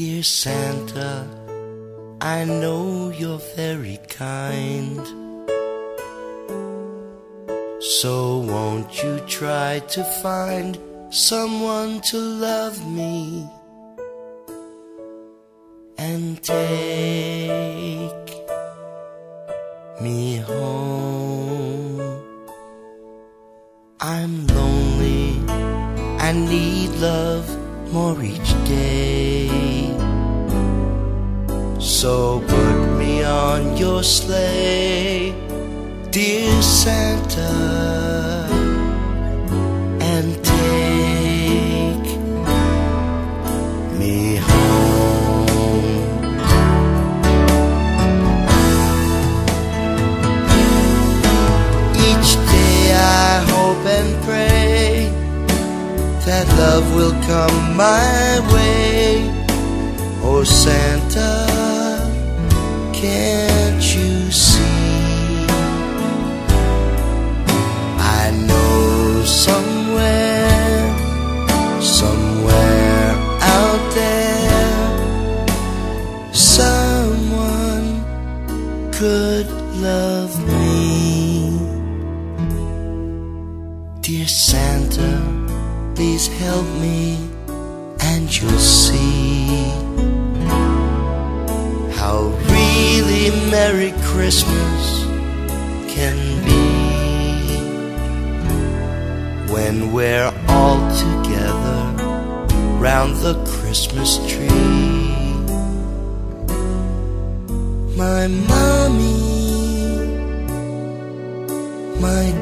Dear Santa, I know you're very kind. So won't you try to find someone to love me and take me home? I'm lonely, I need love more each day. So put me on your sleigh, dear Santa, and take me home. That love will come my way. Oh Santa, can't you see? I know somewhere, somewhere out there, someone could love me. Dear Santa, please help me, and you'll see how really Merry Christmas can be when we're all together round the Christmas tree. My mommy, my